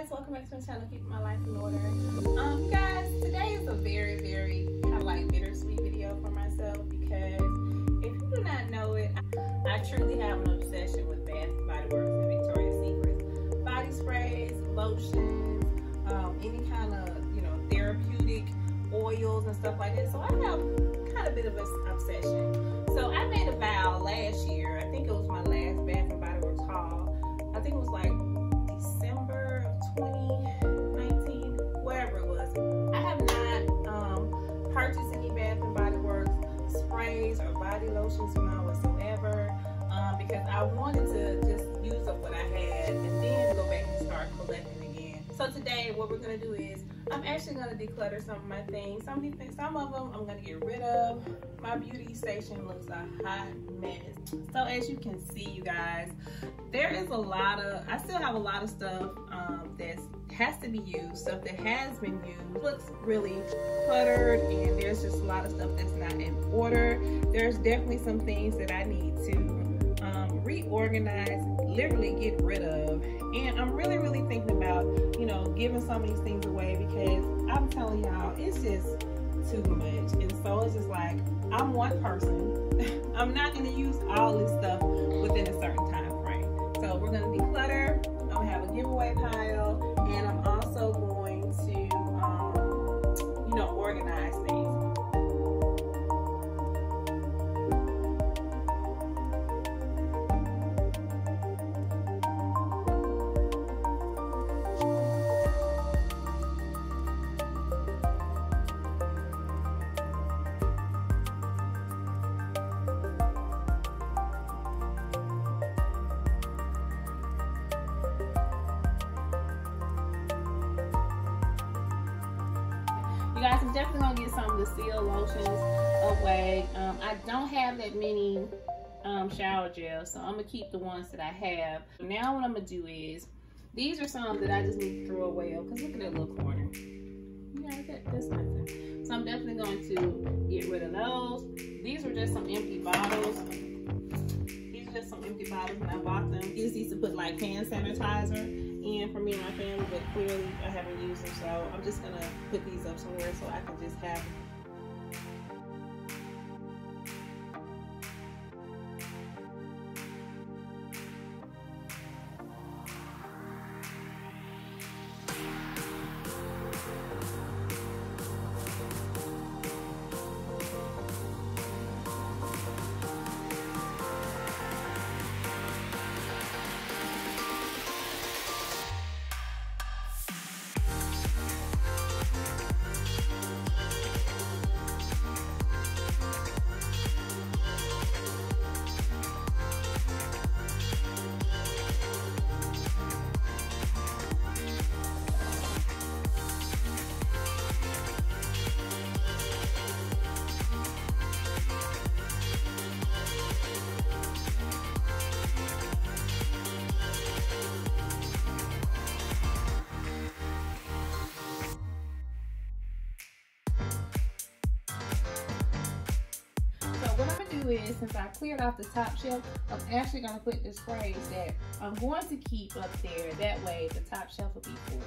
guys welcome back to my channel keep my life in order. Um guys today is a very very kind of like bittersweet video for myself because if you do not know it i truly have an obsession with bath body works and victoria's secret body sprays lotions um, any kind of you know therapeutic oils and stuff like that. So i have kind of a bit of an obsession. So i made a vow last year i think it was my last bath and body works haul. I think it was like 2019, whatever it was. I have not um, purchased any Bath and Body Works sprays or body lotions none whatsoever um, because I wanted to just use up what I had and then go back and start collecting. So today, what we're gonna do is I'm actually gonna declutter some of my things. Some of things, some of them I'm gonna get rid of. My beauty station looks a hot mess. So as you can see, you guys, there is a lot of, I still have a lot of stuff um, that has to be used, stuff that has been used. looks really cluttered and there's just a lot of stuff that's not in order. There's definitely some things that I need to um, reorganize, literally get rid of. And I'm really, really thinking about, giving some of these things away because I'm telling y'all, it's just too much. And so it's just like, I'm one person. I'm not going to use all this stuff within a certain time frame. So we're going to declutter. I'm going to have a giveaway pile. You guys, I'm definitely gonna get some of the seal lotions away. Um, I don't have that many um, shower gels, so I'm gonna keep the ones that I have. Now what I'm gonna do is, these are some that I just need to throw away, because look at that little corner. Yeah, that, that's nothing. So I'm definitely going to get rid of those. These are just some empty bottles. These are just some empty bottles when I bought them. These used to put like hand sanitizer in for me and my family, but clearly I haven't used them, so I'm just gonna put these up somewhere so I can just have is, since I cleared off the top shelf, I'm actually gonna put the sprays that I'm going to keep up there. That way the top shelf will be full.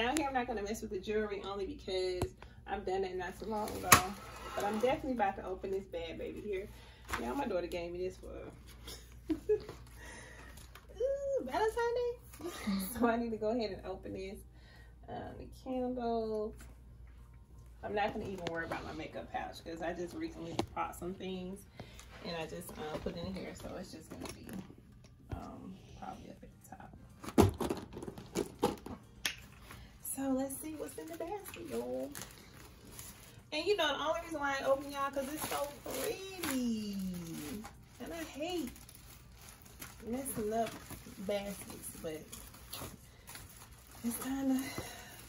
Down here I'm not gonna mess with the jewelry only because I've done it not so long ago. But I'm definitely about to open this bad baby here. Yeah, my daughter gave me this for Ooh, Valentine's Day. so I need to go ahead and open this. Um, the candles. I'm not gonna even worry about my makeup pouch because I just recently bought some things and I just uh, put in here. So it's just gonna be um, probably And you know, the only reason why I open y'all because it's so pretty. And I hate messing up baskets, but it's time to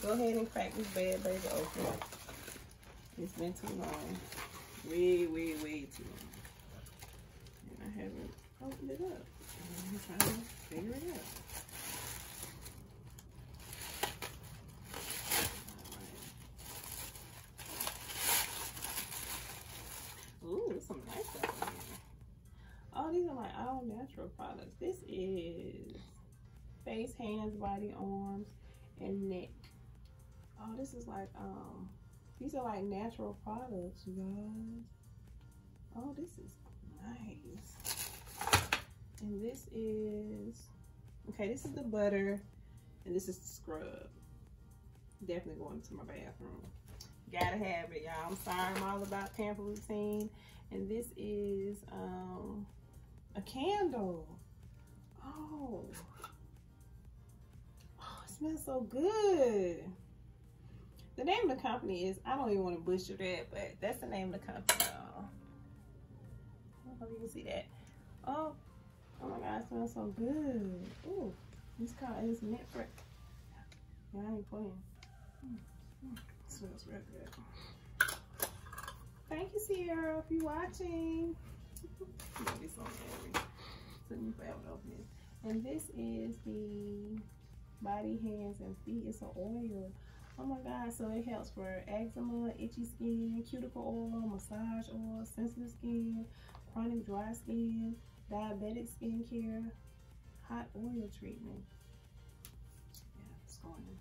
go ahead and crack this bad baby open. It's been too long. Way, way, way too long. And I haven't opened it up. I'm trying to figure it out. Ooh, some nice stuff in here. Like all natural products. This is face, hands, body, arms, and neck. Oh, this is like, um, these are like natural products, you guys. Oh, this is nice. And this is, okay, this is the butter, and this is the scrub. Definitely going to my bathroom. Gotta have it, y'all. I'm sorry, I'm all about pamper routine. And this is um, a candle. Oh. oh, it smells so good. The name of the company is, I don't even want to butcher that, but that's the name of the company. I don't know if you can see that. Oh, oh my God, it smells so good. Ooh, this car is meant for, yeah, I ain't playing. Mm, mm, smells real good. Thank you, Sierra, if you're watching. And this is the body, hands, and feet. It's an oil. Oh my God, so it helps for eczema, itchy skin, cuticle oil, massage oil, sensitive skin, chronic dry skin, diabetic skin care, hot oil treatment. Yeah, it's going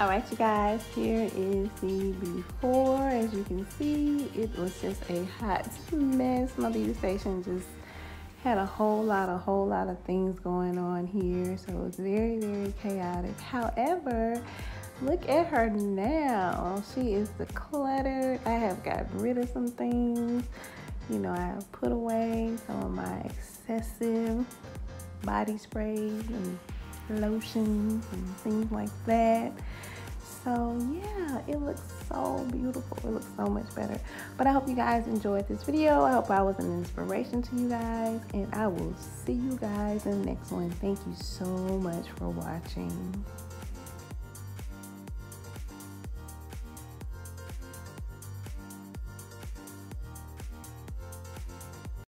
all right you guys here is the before. As you can see it was just a hot mess. My beauty station just had a whole lot a whole lot of things going on here. So it's very very chaotic. However look at her now. She is decluttered. I have got rid of some things. You know i have put away some of my excessive body sprays and lotions and things like that so yeah it looks so beautiful. It looks so much better. But i hope you guys enjoyed this video. I hope i was an inspiration to you guys and i will see you guys in the next one. Thank you so much for watching